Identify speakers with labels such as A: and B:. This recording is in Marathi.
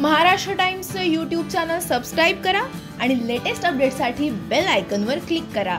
A: महाराष्ट्र टाइम्सचं यूट्यूब चॅनल सबस्क्राईब करा आणि लेटेस्ट अपडेटसाठी बेल आयकनवर क्लिक करा.